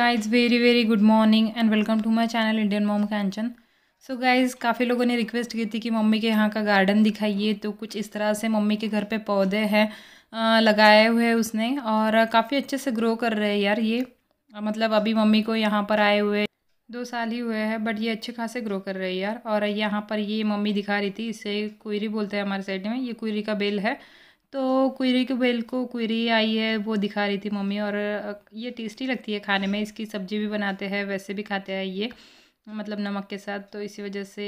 Guys very very good morning and welcome to my channel Indian mom kitchen so guys काफ़ी लोगों ने request की थी कि मम्मी के यहाँ का गार्डन दिखाइए तो कुछ इस तरह से मम्मी के घर पे पौधे हैं लगाए हुए हैं उसने और काफ़ी अच्छे से ग्रो कर रहे हैं यार ये। मतलब अभी मम्मी को यहाँ पर आए हुए दो साल ही हुए हैं बट ये अच्छे खासे ग्रो कर रहे हैं यार। और यहाँ पर ये मम्मी दिखा रही थी, इसे कुरी बोलते हैं हमारे साइड में, ये कुरी का बेल है। तो कुरी के बेल को कुरी आई है, वो दिखा रही थी मम्मी और ये टेस्टी लगती है खाने में, इसकी सब्ज़ी भी बनाते हैं, वैसे भी खाते हैं ये मतलब नमक के साथ तो इसी वजह से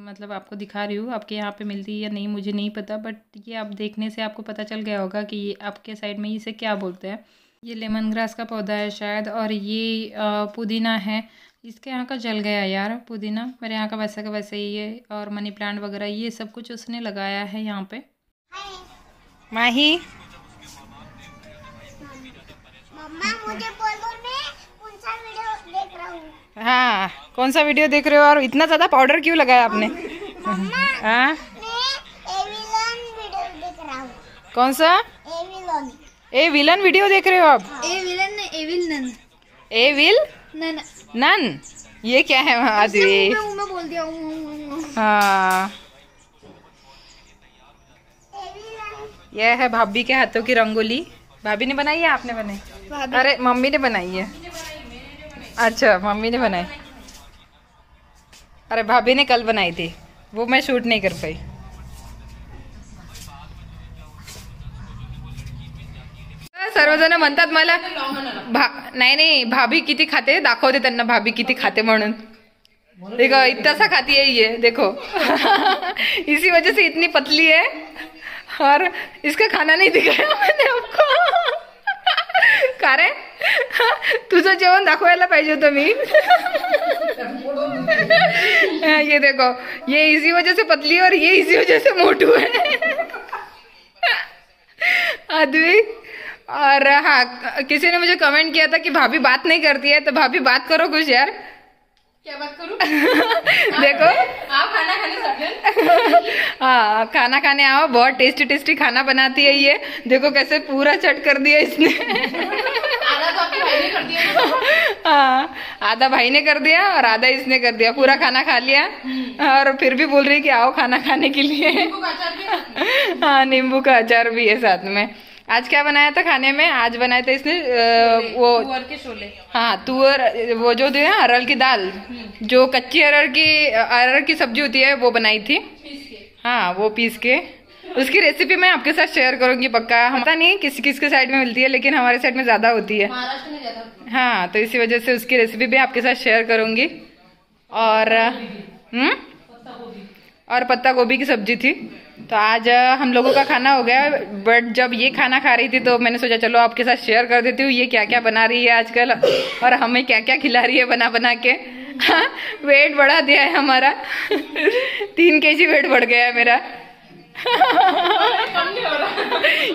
मतलब आपको दिखा रही हूँ, आपके यहाँ पे मिलती है या नहीं, मुझे नहीं पता बट ये आप देखने से आपको पता चल गया होगा कि ये आपके साइड में इसे क्या बोलते हैं। ये लेमन ग्रास का पौधा है शायद और ये पुदीना है, इसके यहाँ का जल गया यार, पुदीना, मेरे यहाँ का वैसे का वैसे ही है और मनी प्लांट वगैरह, ये सब कुछ उसने लगाया है यहाँ पे। माही? मुझे बोलो मैं कौन सा वीडियो देख रहा हूँ? हाँ कौन सा वीडियो देख रहे हो और इतना ज़्यादा पाउडर क्यों लगाया आपने? हाँ? मैं एविलन वीडियो देख रहा हूँ। कौन सा? एविलन ए विलन वीडियो देख रहे हो आप? एविलन evil nun evil nun nun ये क्या है आदि मैं बोल दिया हूँ हाँ एविलन यह है भाभी के हाथों की रंगोली। भाभी ने बनाई है? आपने बनाई? अरे मम्मी ने बनाई है। अच्छा मम्मी ने बनाई। अरे भाभी ने कल बनाई थी। वो मैं शूट नहीं कर पाई। सर्वजण म्हणतात मला भा नाही नाही भाभी किती खाते? दाखवते त्यांना भाभी किती खाते म्हणून. देखो इतना सा खाती है ये देखो. इसी वजह से इतनी पतली है. और इसका खाना नहीं दिखाया मैंने आपको। का रे तुझं दाखवायला पाहिजे होतं मी। ये देखो, ये इसी वजह से पतली और ये इसी वजह से मोटू है। आदमी और हाँ किसी ने मुझे कमेंट किया था कि भाभी बात नहीं करती है तो भाभी बात करो कुछ यार। क्या बात करूँ? देखो। आप खाना खाने हाँ खाना खाने आओ बहुत टेस्टी टेस्टी खाना बनाती है ये। देखो कैसे पूरा चट कर दिया इसने। आधा तो आपके भाई ने कर दिया हाँ आधा भाई ने कर दिया और आधा इसने कर दिया। पूरा खाना खा लिया। और फिर भी बोल रही कि आओ खाना खाने के लिए। हाँ नींबू का अचार भी है साथ में। आज क्या बनाया था खाने में? आज बनाया था इसने अ, वो तुअर के शोले हाँ तुअर वो जो थे ना अरहर की दाल। जो कच्ची अरहर की अरहर की सब्ज़ी होती है वो बनाई थी। हाँ वो पीस के। उसकी रेसिपी मैं आपके साथ शेयर करूँगी पक्का। हम पता नहीं किस किसके साइड में मिलती है लेकिन हमारे साइड में ज़्यादा होती है। हाँ। तो इसी वजह से उसकी रेसिपी भी आपके साथ शेयर करूँगी। और हम्म? और पत्ता गोभी की सब्ज़ी थी। तो आज हम लोगों का खाना हो गया बट जब ये खाना खा रही थी तो मैंने सोचा चलो आपके साथ शेयर कर देती हूँ ये क्या क्या बना रही है आजकल और हमें क्या क्या खिला रही है बना बना के। हाँ, वेट बढ़ा दिया है हमारा। तीन के जी वेट बढ़ गया है मेरा।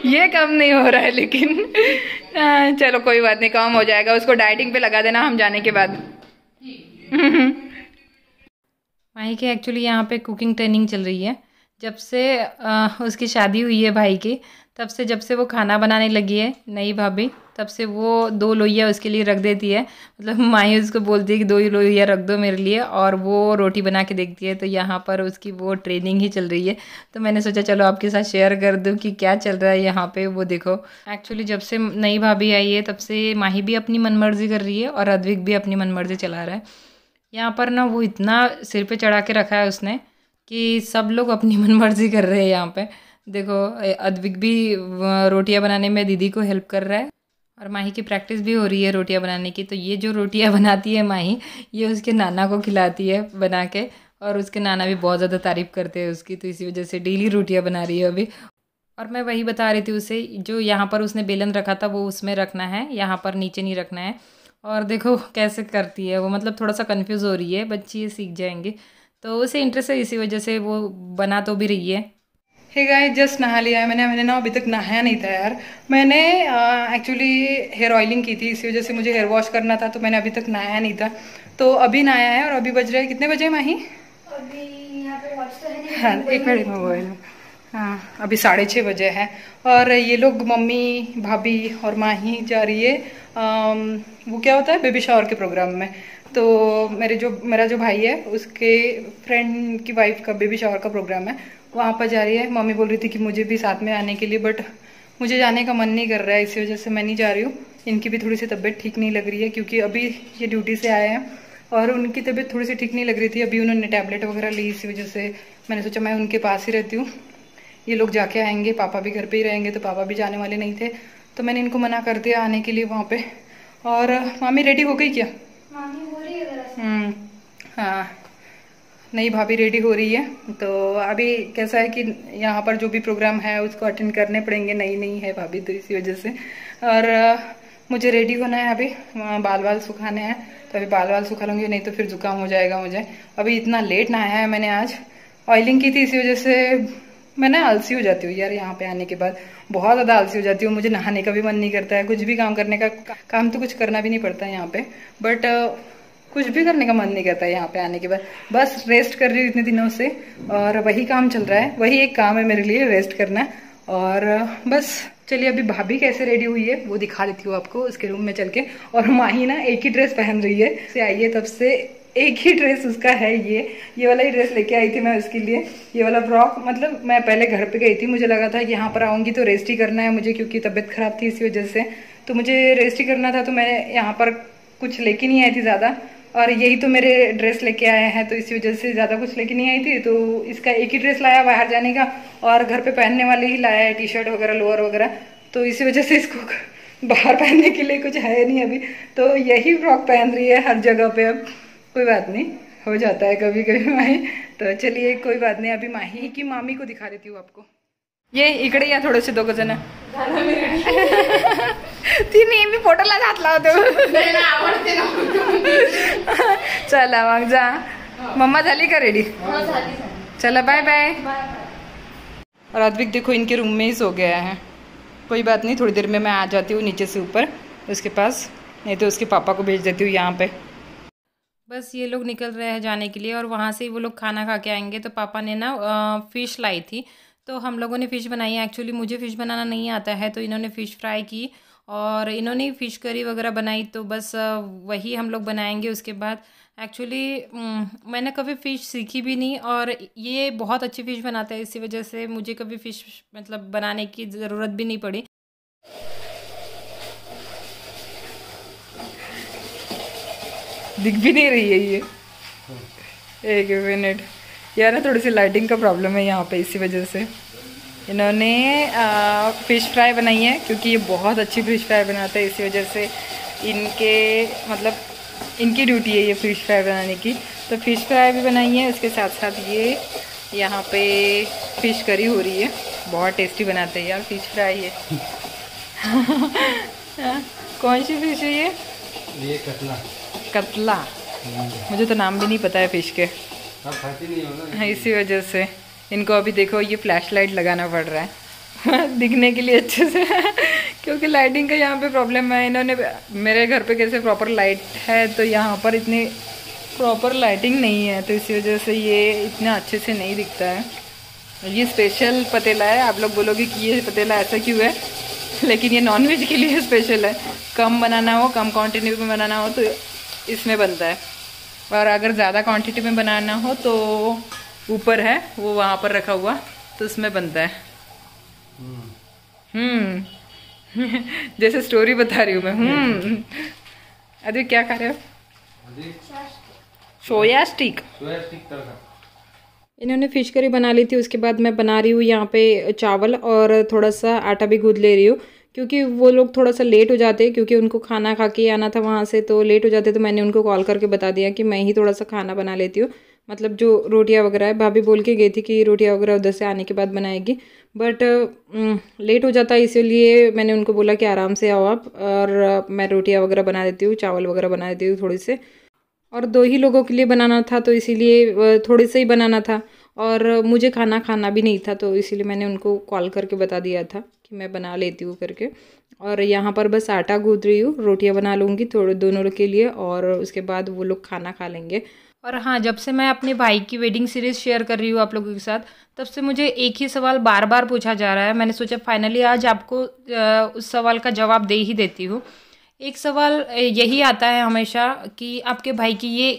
ये कम नहीं हो रहा है लेकिन चलो कोई बात नहीं कम हो जाएगा उसको डाइटिंग पे लगा देना हम जाने के बाद। माही की एक्चुअली यहाँ पे कुकिंग ट्रेनिंग चल रही है। जब से अ, उसकी शादी हुई है भाई की तब से जब से वो खाना बनाने लगी है नई भाभी तब से वो दो लोहिया उसके लिए रख देती है। मतलब माही उसको बोलती है कि दो ही लोहिया रख दो मेरे लिए और वो रोटी बना के देखती है। तो यहाँ पर उसकी वो ट्रेनिंग ही चल रही है। तो मैंने सोचा चलो आपके साथ शेयर कर दूँ कि क्या चल रहा है यहाँ पे वो देखो। एक्चुअली जब से नई भाभी आई है तब से माही भी अपनी मनमर्जी कर रही है और अद्विक भी अपनी मनमर्जी चला रहा है। यहाँ पर ना वो इतना सिर पे चढ़ा के रखा है उसने कि सब लोग अपनी मनमर्जी कर रहे हैं यहाँ पे। देखो अद्विक भी रोटियाँ बनाने में दीदी को हेल्प कर रहा है और माही की प्रैक्टिस भी हो रही है रोटियाँ बनाने की। तो ये जो रोटियाँ बनाती है माही, ये उसके नाना को खिलाती है बना के और उसके नाना भी बहुत ज़्यादा तारीफ़ करते हैं उसकी। तो इसी वजह से डेली रोटियाँ बना रही है अभी। और मैं वही बता रही थी उसे, जो यहाँ पर उसने बेलन रखा था वो उसमें रखना है, यहाँ पर नीचे नहीं रखना है। और देखो कैसे करती है वो मतलब थोड़ा सा कंफ्यूज हो रही है बच्ची ये सीख जाएँगे। तो उसे इंटरेस्ट है इसी वजह से वो बना तो भी रही है। हे गाय जस्ट नहा लिया है मैंने। मैंने ना अभी तक नहाया नहीं था यार। मैंने एक्चुअली हेयर ऑयलिंग की थी इसी वजह से मुझे हेयर वॉश करना था तो मैंने अभी तक नहाया नहीं था। तो अभी नहाया है और अभी बज रहे हैं। कितने बजे माही? अभी यहाँ पे वॉच तो है नहीं। हाँ एक मिनट मोबाइल। में हाँ अभी साढ़े छः बजे है। और ये लोग मम्मी भाभी और माँ ही जा रही है आम, वो क्या होता है बेबी शावर के प्रोग्राम में। तो मेरे जो मेरा जो भाई है उसके फ्रेंड की वाइफ का बेबी शावर का प्रोग्राम है। वहाँ पर जा रही है। मम्मी बोल रही थी कि मुझे भी साथ में आने के लिए बट मुझे जाने का मन नहीं कर रहा है इसी वजह से मैं नहीं जा रही हूँ। इनकी भी थोड़ी सी तबीयत ठीक नहीं लग रही है क्योंकि अभी ये ड्यूटी से आए हैं। और उनकी तबीयत थोड़ी सी ठीक नहीं लग रही थी अभी उन्होंने टैबलेट वगैरह ली इसी वजह से मैंने सोचा मैं उनके पास ही रहती हूँ। ये लोग जाके आएँगे पापा भी घर पे ही रहेंगे तो पापा भी जाने वाले नहीं थे तो मैंने इनको मना कर दिया आने के लिए वहाँ पे। और मामी रेडी हो गई क्या? हम्म हाँ। नई भाभी रेडी हो रही है तो अभी कैसा है कि यहाँ पर जो भी प्रोग्राम है उसको अटेंड करने पड़ेंगे नई नई है भाभी तो इसी वजह से। और मुझे रेडी होना है अभी बाल बाल सुखाने हैं तो अभी बाल बाल सुखा लूँगी नहीं तो फिर जुकाम हो जाएगा मुझे। अभी इतना लेट नहाया है मैंने आज। ऑयलिंग की थी इसी वजह से मैं ना आलसी हो जाती हूँ यार यहाँ पे आने के बाद। बहुत ज़्यादा आलसी हो जाती हूँ, मुझे नहाने का भी मन नहीं करता है, कुछ भी काम करने का, काम तो कुछ करना भी नहीं पड़ता है यहाँ पे। बट कुछ भी करने का मन नहीं करता है यहाँ पे आने के बाद। बस रेस्ट कर रही हूँ इतने दिनों से और वही काम चल रहा है, वही एक काम है मेरे लिए रेस्ट करना। और बस, चलिए अभी भाभी कैसे रेडी हुई है वो दिखा देती हूँ आपको, उसके रूम में चल के। और माही ना एक ही ड्रेस पहन रही है। से है तब से एक ही ड्रेस उसका है ये। ये वाला ही ड्रेस लेके आई थी मैं उसके लिए। ये वाला फ्रॉक मतलब मैं पहले घर पे गई थी, मुझे लगा था कि यहाँ पर आऊँगी तो रेस्ट ही करना है मुझे, क्योंकि तबीयत खराब थी इसी वजह से। तो मुझे रेस्ट ही करना था तो मैं यहाँ पर कुछ लेके नहीं आई थी ज़्यादा। और यही तो मेरे ड्रेस लेके आए हैं तो इसी वजह से ज़्यादा कुछ लेके नहीं आई थी। तो इसका एक ही ड्रेस लाया बाहर जाने का, और घर पे पहनने वाले ही लाया है टी शर्ट वगैरह, लोअर वगैरह। तो इसी वजह से इसको बाहर पहनने के लिए कुछ है नहीं अभी। तो यही फ्रॉक पहन रही है हर जगह पे अब। कोई बात नहीं हो जाता है कभी कभी माही। तो चलिए कोई बात नहीं अभी माही की मामी को दिखा देती हूँ आपको। ये इकडे या थोडेसे दोघ जण ती। नेहमी फोटोला घात लावते चला मग जा। मम्मा झाली का रेडी चला बाय बाय और अद्विक देखो इनके रूम में ही सो गया है। कोई बात नहीं थोड़ी देर में मैं आ जाती हूँ नीचे से ऊपर उसके पास। नहीं तो उसके पापा को भेज देती हूँ यहाँ पे। बस ये लोग निकल रहे हैं जाने के लिए और वहाँ से वो लोग खाना खा के आएँगे। तो पापा ने ना फ़िश लाई थी। तो हम लोगों ने फ़िश बनाई है। एक्चुअली मुझे फ़िश बनाना नहीं आता है तो इन्होंने फ़िश फ्राई की और इन्होंने फ़िश करी वगैरह बनाई। तो बस वही हम लोग बनाएँगे उसके बाद। एक्चुअली मैंने कभी फ़िश सीखी भी नहीं और ये बहुत अच्छी फ़िश बनाता है। इसी वजह से मुझे कभी फ़िश मतलब बनाने की ज़रूरत भी नहीं पड़ी। दिख भी नहीं रही है ये। एक मिनट यार ना थोड़ी सी लाइटिंग का प्रॉब्लम है यहाँ पे, इसी वजह से। इन्होंने फ़िश फ्राई बनाई है, क्योंकि ये बहुत अच्छी फ़िश फ्राई बनाते हैं, इसी वजह से इनके मतलब इनकी ड्यूटी है ये फ़िश फ्राई बनाने की। तो फ़िश फ्राई भी बनाई है इसके साथ साथ ये यहाँ पे फ़िश करी हो रही है। बहुत टेस्टी बनाते हैं यार फ़िश फ्राई है कौन सी फ़िश है ये? ये कतला कतला। मुझे तो नाम भी नहीं पता है फ़िश के। हो हाँ, इसी वजह से। इनको अभी देखो ये फ्लैश लाइट लगाना पड़ रहा है। दिखने के लिए अच्छे से। क्योंकि लाइटिंग का यहाँ पे प्रॉब्लम है। इन्होंने मेरे घर पे कैसे प्रॉपर लाइट है तो यहाँ पर इतनी प्रॉपर लाइटिंग नहीं है। तो इसी वजह से ये इतना अच्छे से नहीं दिखता है। ये स्पेशल पतेला है। आप लोग बोलोगे कि ये पतेला ऐसा क्यों है? लेकिन ये नॉनवेज के लिए स्पेशल है। कम बनाना हो कम क्वान्टिटी में बनाना हो तो इसमें बनता है। और अगर ज़्यादा क्वांटिटी में बनाना हो तो ऊपर है वो वहाँ पर रखा हुआ तो उसमें बनता है। हम्म। जैसे स्टोरी बता रही हूँ मैं। हम्म। अरे क्या खा रहे हो? Soya stick. सोया स्टिक तड़का। इन्होंने फ़िश करी बना ली थी उसके बाद मैं बना रही हूँ यहाँ पे चावल और थोड़ा सा आटा भी गूँध ले रही हूँ। क्योंकि वो लोग थोड़ा सा लेट हो जाते क्योंकि उनको खाना खा के आना था वहाँ से तो लेट हो जाते तो मैंने उनको कॉल करके बता दिया कि मैं ही थोड़ा सा खाना बना लेती हूँ। मतलब जो रोटियाँ वगैरह है, भाभी बोल के गई थी कि रोटियाँ वगैरह उधर से आने के बाद बनाएगी। बट लेट हो जाता है, इसीलिए मैंने उनको बोला कि आराम से आओ आप, और मैं रोटियाँ वगैरह बना देती हूँ, चावल वगैरह बना देती हूँ थोड़ी से। और दो ही लोगों के लिए बनाना था तो इसीलिए थोड़े से ही बनाना था। और मुझे खाना खाना भी नहीं था तो इसीलिए मैंने उनको कॉल करके बता दिया था कि मैं बना लेती हूँ करके। और यहाँ पर बस आटा गूँध रही हूँ, रोटियाँ बना लूँगी थोड़े दोनों लोग के लिए और उसके बाद वो लोग खाना खा लेंगे। और हाँ जब से मैं अपने भाई की वेडिंग सीरीज़ शेयर कर रही हूँ आप लोगों के साथ, तब से मुझे एक ही सवाल बार बार पूछा जा रहा है। मैंने सोचा फाइनली आज आपको उस सवाल का जवाब दे ही देती हूँ। एक सवाल यही आता है हमेशा कि आपके भाई की ये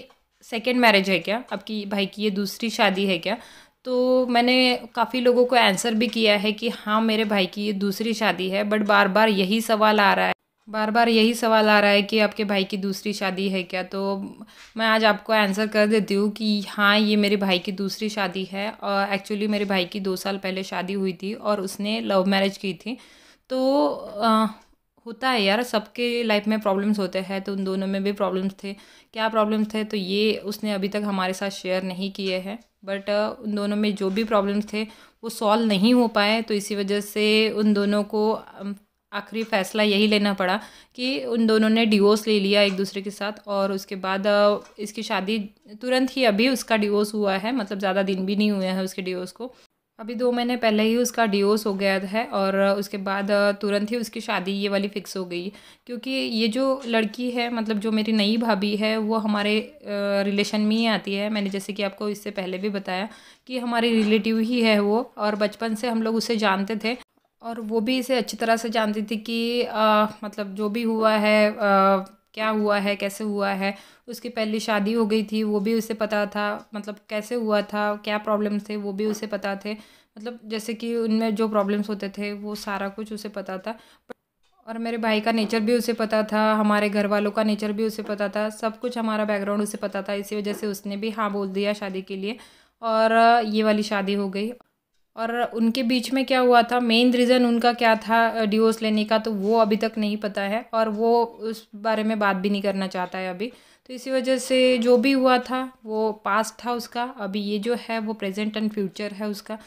सेकेंड मैरिज है क्या? आपकी भाई की ये दूसरी शादी है क्या? तो मैंने काफ़ी लोगों को आंसर भी किया है कि हाँ मेरे भाई की ये दूसरी शादी है बट बार बार यही सवाल आ रहा है। बार बार यही सवाल आ रहा है कि आपके भाई की दूसरी शादी है क्या? तो मैं आज आपको आंसर कर देती हूँ कि हाँ ये मेरे भाई की दूसरी शादी है और एक्चुअली मेरे भाई की दो साल पहले शादी हुई थी और उसने लव मैरिज की थी। तो आ, होता है यार, सबके लाइफ में प्रॉब्लम्स होते हैं तो उन दोनों में भी प्रॉब्लम्स थे। क्या प्रॉब्लम्स थे तो ये उसने अभी तक हमारे साथ शेयर नहीं किए हैं। बट उन दोनों में जो भी प्रॉब्लम्स थे, वो सॉल्व नहीं हो पाए तो इसी वजह से उन दोनों को आखिरी फ़ैसला यही लेना पड़ा कि उन दोनों ने डिवोर्स ले लिया एक दूसरे के साथ और उसके बाद इसकी शादी तुरंत ही अभी उसका डिवोर्स हुआ है मतलब ज़्यादा दिन भी नहीं हुए हैं उसके डिवोर्स को। अभी दो महीने पहले ही उसका डिवोर्स हो गया है और उसके बाद तुरंत ही उसकी शादी ये वाली फ़िक्स हो गई। क्योंकि ये जो लड़की है मतलब जो मेरी नई भाभी है वो हमारे रिलेशन में ही आती है। मैंने जैसे कि आपको इससे पहले भी बताया कि हमारी रिलेटिव ही है वो और बचपन से हम लोग उसे जानते थे और वो भी इसे अच्छी तरह से जानती थी कि आ, मतलब जो भी हुआ है आ, क्या हुआ है, कैसे हुआ है? उसकी पहली शादी हो गई थी, वो भी उसे पता था। मतलब कैसे हुआ था, क्या प्रॉब्लम्स थे, वो भी उसे पता थे। मतलब जैसे कि उनमें जो प्रॉब्लम्स होते थे, वो सारा कुछ उसे पता था। और मेरे भाई का नेचर भी उसे पता था, हमारे घर वालों का नेचर भी उसे पता था। सब कुछ हमारा बैकग्राउंड उसे पता था, इसी वजह से उसने भी हाँ बोल दिया शादी के लिए। और ये वाली शादी हो गई। और उनके बीच में क्या हुआ था? मेन रीज़न उनका क्या था डिवोर्स लेने का तो वो अभी तक नहीं पता है और वो उस बारे में बात भी नहीं करना चाहता है अभी। तो इसी वजह से जो भी हुआ था वो पास्ट था उसका। अभी ये जो है वो प्रेजेंट एंड फ्यूचर है उसका।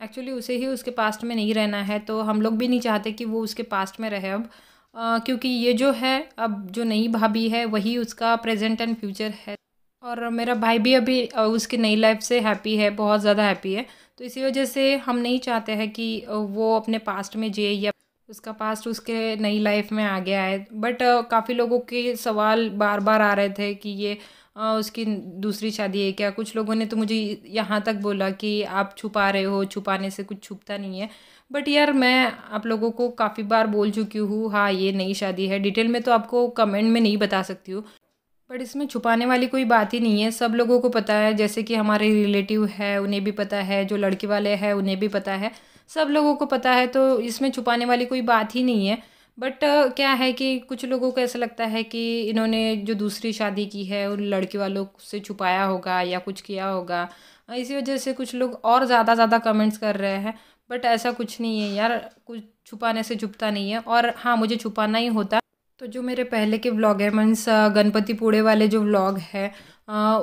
एक्चुअली उसे ही उसके पास्ट में नहीं रहना है तो हम लोग भी नहीं चाहते कि वो उसके पास्ट में रहे अब। आ, क्योंकि ये जो है अब जो नई भाभी है वही उसका प्रेजेंट एंड फ्यूचर है। और मेरा भाई भी अभी उसकी नई लाइफ से हैप्पी है, बहुत ज़्यादा हैप्पी है। तो इसी वजह से हम नहीं चाहते हैं कि वो अपने पास्ट में जिए या उसका पास्ट उसके नई लाइफ में आ गया है बट काफ़ी लोगों के सवाल बार बार आ रहे थे कि ये उसकी दूसरी शादी है क्या? कुछ लोगों ने तो मुझे यहाँ तक बोला कि आप छुपा रहे हो, छुपाने से कुछ छुपता नहीं है। बट यार मैं आप लोगों को काफ़ी बार बोल चुकी हूँ हाँ ये नई शादी है। डिटेल में तो आपको कमेंट में नहीं बता सकती हूँ। बट इसमें छुपाने वाली कोई बात ही नहीं है। सब लोगों को पता है जैसे कि हमारे रिलेटिव है उन्हें भी पता है जो लड़के वाले हैं उन्हें भी पता है। सब लोगों को पता है तो इसमें छुपाने वाली कोई बात ही नहीं है। बट uh, क्या है कि कुछ लोगों को ऐसा लगता है कि इन्होंने जो दूसरी शादी की है उन लड़के वालों से छुपाया होगा या कुछ किया होगा। इसी वजह से कुछ लोग और ज़्यादा ज़्यादा कमेंट्स कर रहे हैं। बट ऐसा कुछ नहीं है यार कुछ छुपाने से छुपता नहीं है। और हाँ मुझे छुपाना ही होता तो जो मेरे पहले के व्लॉग है, मीन्स गणपति पूड़े वाले जो व्लॉग है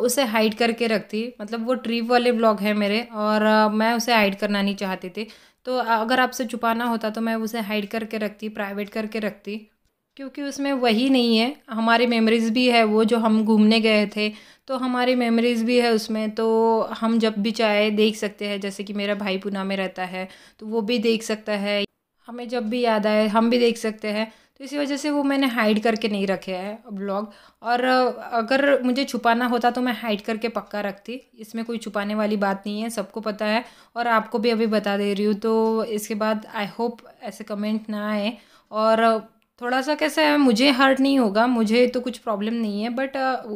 उसे हाइड करके रखती। मतलब वो ट्रिप वाले व्लॉग है मेरे और मैं उसे हाइड करना नहीं चाहती थी। तो अगर आपसे छुपाना होता तो मैं उसे हाइड करके रखती प्राइवेट करके रखती। क्योंकि उसमें वही नहीं है। हमारी मेमोरीज़ भी है वो जो हम घूमने गए थे। तो हमारी मेमोरीज़ भी है उसमें। तो हम जब भी चाहे देख सकते हैं। जैसे कि मेरा भाई पुना में रहता है तो वो भी देख सकता है। हमें जब भी याद आए, हम भी देख सकते हैं। तो इसी वजह से वो मैंने हाइड करके नहीं रखे है ब्लॉग और अगर मुझे छुपाना होता तो मैं हाइड करके पक्का रखती। इसमें कोई छुपाने वाली बात नहीं है, सबको पता है। और आपको भी अभी बता दे रही हूँ तो इसके बाद आई होप ऐसे कमेंट ना आए। और, थोड़ा सा कैसा है, मुझे हर्ट नहीं होगा, मुझे तो कुछ प्रॉब्लम नहीं है बट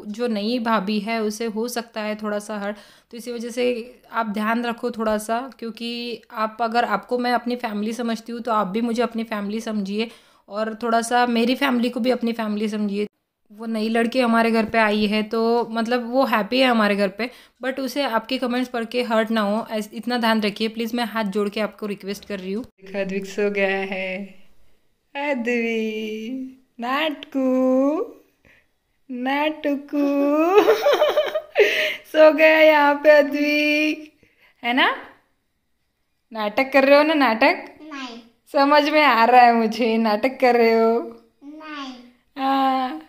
जो नई भाभी है, उसे हो सकता है थोड़ा सा हर्ट तो इसी वजह से आप ध्यान रखो थोड़ा सा, क्योंकि आप, अगर आपको मैं अपनी फैमिली समझती हूँ तो आप भी मुझे अपनी फैमिली समझिए। और थोड़ा सा मेरी फैमिली को भी अपनी फैमिली समझिए। वो नई लड़की हमारे घर पे आई है तो मतलब वो हैप्पी है हमारे घर पे बट उसे आपके कमेंट्स पढ़ के हर्ट ना हो इतना ध्यान रखिए। प्लीज़ मैं हाथ जोड़ के आपको रिक्वेस्ट कर रही हूँ। अद्विक सो गया है। अद्वी नाटकू नाटकू। सो गया यहाँ पे अद्विक है ना? नाटक कर रहे हो ना नाटक? समझ में आ रहा है मुझे नाटक कर रहे हो? नहीं। हाँ।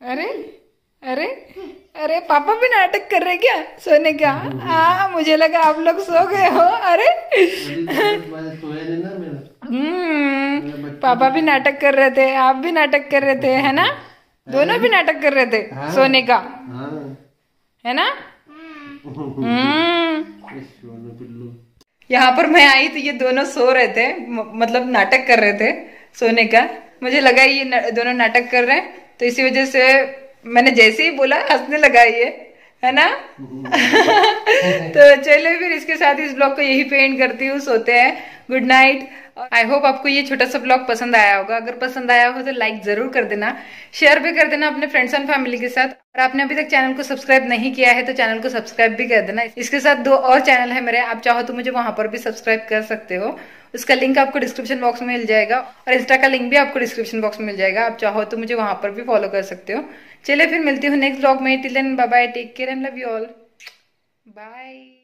अरे अरे अरे पापा भी नाटक कर रहे क्या? सोने का? हाँ मुझे लगा आप लोग सो गए हो अरे। हम्म पापा भी नाटक कर रहे थे आप भी नाटक कर रहे थे है ना? दोनों भी नाटक कर रहे थे सोने का। हाँ। है ना? हम्म। ये सोनू पिल्लू। यहाँ पर मैं आई तो ये दोनों सो रहे थे मतलब नाटक कर रहे थे सोने का। मुझे लगा ये न, दोनों नाटक कर रहे हैं तो इसी वजह से मैंने जैसे ही बोला हंसने लगा ये है ना? तो चलिए फिर इसके साथ इस ब्लॉग को यही पेंट करती हूँ सोते हैं। गुड नाइट आई होप आपको ये छोटा सा ब्लॉग पसंद आया होगा। अगर पसंद आया हो तो लाइक ज़रूर कर देना। शेयर भी कर देना अपने फ्रेंड्स एंड फैमिली के साथ। और आपने अभी तक चैनल को सब्सक्राइब नहीं किया है तो चैनल को सब्सक्राइब भी कर देना। इसके साथ दो और चैनल है मेरे। आप चाहो तो मुझे वहाँ पर भी सब्सक्राइब कर सकते हो। उसका लिंक आपको डिस्क्रिप्शन बॉक्स में मिल जाएगा। और इंस्टा का लिंक भी आपको डिस्क्रिप्शन बॉक्स में मिल जाएगा। आप चाहो तो मुझे वहाँ पर भी फॉलो कर सकते हो। चलिए फिर मिलती हूँ नेक्स्ट ब्लॉग में। Till then bye take care and love you all bye